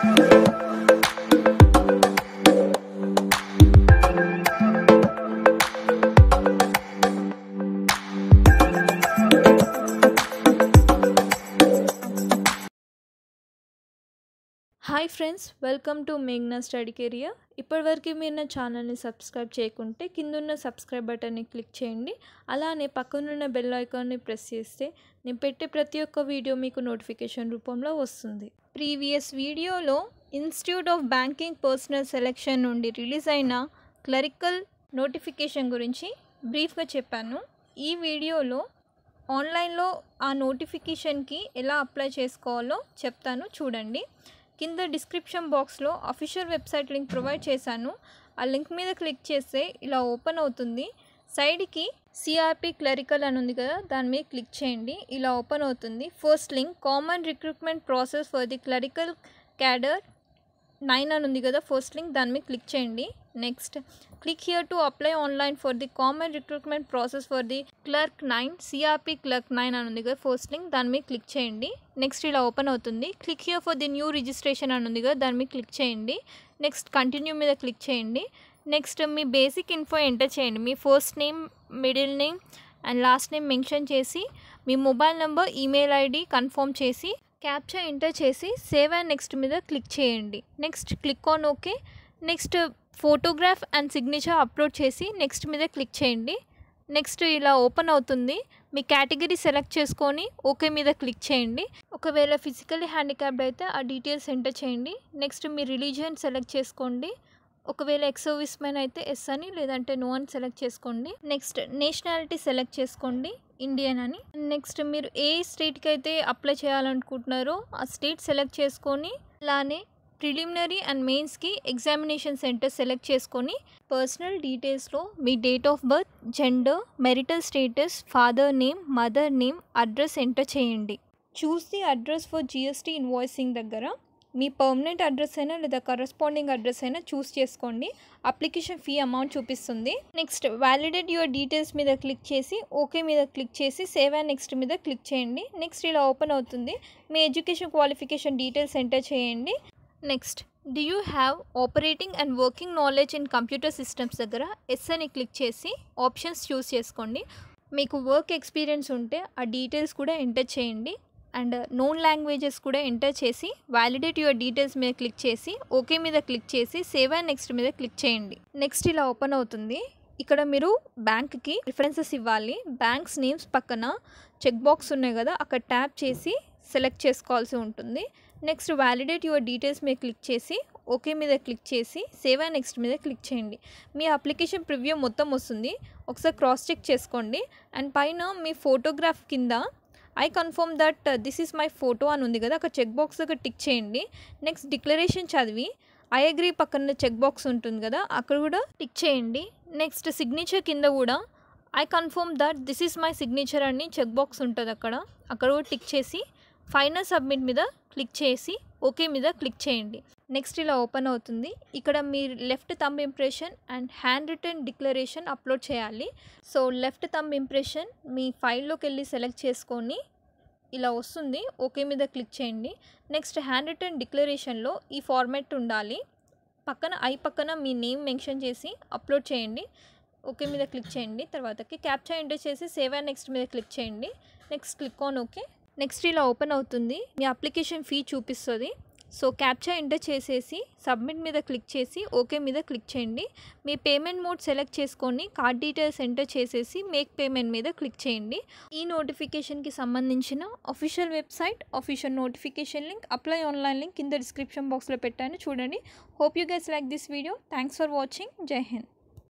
Hi friends welcome to మేఘ్నా study career ఇప్పటివరకు మీరు నా ఛానల్ని సబ్స్క్రైబ్ చేయకుంటే కిందున్న సబ్స్క్రైబ్ బటన్ని క్లిక్ చేయండి. అలానే పక్కనున్న బెల్ ఐకాన్ని ప్రెస్ చేస్తే నేను పెట్టే ప్రతి ఒక్క వీడియో మీకు నోటిఫికేషన్ రూపంలో వస్తుంది. ప్రీవియస్ వీడియోలో institute of banking personnel selection నుండి రిలీజ్ అయిన క్లరికల్ నోటిఫికేషన్ గురించి బ్రీఫ్గా చెప్పాను. ఈ వీడియోలో ఆన్లైన్లో ఆ నోటిఫికేషన్కి ఎలా అప్లై చేసుకోవాలో చెప్తాను చూడండి. కింద డిస్క్రిప్షన్ బాక్స్లో అఫీషియల్ వెబ్సైట్ లింక్ ప్రొవైడ్ చేశాను. ఆ లింక్ మీద క్లిక్ చేస్తే ఇలా ఓపెన్ అవుతుంది. సైడ్కి సిఆర్పి క్లరికల్ అని ఉంది కదా దాని మీద క్లిక్ చేయండి. ఇలా ఓపెన్ అవుతుంది. First link common recruitment process for the clerical cadre nine అని ఉంది కదా ఫస్ట్ లింక్ దాని మీద క్లిక్ చేయండి. Next click here to apply online for the common recruitment process for the clerk nine CRP clerk nine అని ఉంది కదా first link దాని మీద క్లిక్ చేయండి. నెక్స్ట్ ఇలా ఓపెన్ అవుతుంది. Click here for the new registration అని ఉంది కదా దాని మీద క్లిక్ చేయండి. నెక్స్ట్ కంటిన్యూ మీద క్లిక్ చేయండి. నెక్స్ట్ మీ బేసిక్ ఇన్ఫో ఎంటర్ చేయండి. మీ first name middle name and last name mention చేసి మీ mobile number email ID confirm చేసి క్యాప్చా ఎంటర్ చేసి సేవ్ అండ్ నెక్స్ట్ మీద క్లిక్ చేయండి. Next click on okay. Next photograph and signature upload చేసి next మీద click చేయండి. Next ఇలా open అవుతుంది. మీ కేటగిరీ సెలెక్ట్ చేసుకొని ఓకే మీద క్లిక్ చేయండి. ఒకవేళ ఫిజికల్లీ హ్యాండిక్యాప్డ్ అయితే ఆ డీటెయిల్స్ ఎంటర్ చేయండి. నెక్స్ట్ మీ రిలీజియన్ సెలెక్ట్ చేసుకోండి. ఒకవేళ ఎక్స్ సర్వీస్ అయితే ఎస్ అని లేదంటే నో అని సెలెక్ట్ చేసుకోండి. నెక్స్ట్ నేషనాలిటీ సెలెక్ట్ చేసుకోండి ఇండియన్ అని. నెక్స్ట్ మీరు ఏ స్టేట్కి అయితే అప్లై చేయాలనుకుంటున్నారో ఆ స్టేట్ సెలెక్ట్ చేసుకొని అలానే ప్రిలిమినరీ అండ్ మెయిన్స్కి ఎగ్జామినేషన్ సెంటర్ సెలెక్ట్ చేసుకొని పర్సనల్ డీటెయిల్స్లో మీ date of birth gender marital status father name mother name address enter చేయండి. Choose the address for GST invoicing దగ్గర మీ పర్మనెంట్ అడ్రస్ అయినా లేదా కరస్పాండింగ్ అడ్రస్ అయినా చూస్ చేసుకోండి. అప్లికేషన్ ఫీ అమౌంట్ చూపిస్తుంది. నెక్స్ట్ వ్యాలిడేట్ యువర్ డీటెయిల్స్ మీద క్లిక్ చేసి ఓకే మీద క్లిక్ చేసి సేవ్ అండ్ నెక్స్ట్ మీద క్లిక్ చేయండి. నెక్స్ట్ ఇలా ఓపెన్ అవుతుంది. మీ ఎడ్యుకేషన్ క్వాలిఫికేషన్ డీటెయిల్స్ ఎంటర్ చేయండి. Next do you have operating and working knowledge in computer systems దగ్గర? ఎస్ అని క్లిక్ చేసి ఆప్షన్స్ చూస్ చేసుకోండి. మీకు వర్క్ ఎక్స్పీరియన్స్ ఉంటే ఆ డీటెయిల్స్ కూడా ఎంటర్ చేయండి. అండ్ నోన్ లాంగ్వేజెస్ కూడా ఎంటర్ చేసి వ్యాలిడేట్ యువర్ డీటెయిల్స్ మీద క్లిక్ చేసి ఓకే మీద క్లిక్ చేసి సేవ్ అండ్ నెక్స్ట్ మీద క్లిక్ చేయండి. నెక్స్ట్ ఇలా ఓపెన్ అవుతుంది. ఇక్కడ మీరు బ్యాంక్కి రిఫరెన్సెస్ ఇవ్వాలి. బ్యాంక్స్ నేమ్స్ పక్కన చెక్ బాక్స్ ఉన్నాయి కదా అక్కడ ట్యాప్ చేసి సెలెక్ట్ చేసుకోవాల్సి ఉంటుంది. నెక్స్ట్ వ్యాలిడేట్ యువర్ డీటెయిల్స్ మీద క్లిక్ చేసి ఓకే మీద క్లిక్ చేసి సేవ్ అండ్ నెక్స్ట్ మీద క్లిక్ చేయండి. మీ అప్లికేషన్ ప్రివ్యూ మొత్తం వస్తుంది. ఒకసారి క్రాస్ చెక్ చేసుకోండి. అండ్ పైన మీ ఫోటోగ్రాఫ్ కింద I confirm that this is my photo అని ఉంది కదా అక్కడ చెక్ బాక్స్ దగ్గర టిక్ చేయండి. నెక్స్ట్ డిక్లరేషన్ చదివి. ఐ అగ్రీ పక్కన చెక్ బాక్స్ ఉంటుంది కదా అక్కడ కూడా టిక్ చేయండి. నెక్స్ట్ సిగ్నేచర్ కింద కూడా. I confirm that this is my signature అని చెక్ బాక్స్ ఉంటుంది అక్కడ. అక్కడ కూడా టిక్ చేసి ఫైనల్ సబ్మిట్ మీద క్లిక్ చేసి ఓకే మీద క్లిక్ చేయండి. నెక్స్ట్ ఇలా ఓపెన్ అవుతుంది. ఇక్కడ మీరు left thumb impression and handwritten declaration upload చేయాలి. సో లెఫ్ట్ థంబ్ ఇంప్రెషన్ మీ ఫైల్లోకి వెళ్ళి సెలెక్ట్ చేసుకొని ఇలా వస్తుంది. ఓకే మీద క్లిక్ చేయండి. నెక్స్ట్ హ్యాండ్ రిటర్న్ డిక్లరేషన్లో ఈ ఫార్మాట్ ఉండాలి. పక్కన ఐ పక్కన మీ నేమ్ మెన్షన్ చేసి అప్లోడ్ చేయండి. ఓకే మీద క్లిక్ చేయండి. తర్వాతకి క్యాప్చా ఎంటర్ చేసి సేవ్ అండ్ నెక్స్ట్ మీద క్లిక్ చేయండి. Next click on okay. Next ఇలా ఓపెన్ అవుతుంది. మీ అప్లికేషన్ ఫీ చూపిస్తుంది. సో క్యాప్చా ఎంటర్ చేసేసి సబ్మిట్ మీద క్లిక్ చేసి ఓకే మీద క్లిక్ చేయండి. మీ పేమెంట్ మోడ్ సెలెక్ట్ చేసుకొని కార్డ్ డీటెయిల్స్ ఎంటర్ చేసేసి మేక్ పేమెంట్ మీద క్లిక్ చేయండి. ఈ నోటిఫికేషన్కి సంబంధించిన official website official notification link apply online link కింద డిస్క్రిప్షన్ బాక్స్లో పెట్టాను. చూడండి. Hope you guys like this video. Thanks for watching. Jai Hind.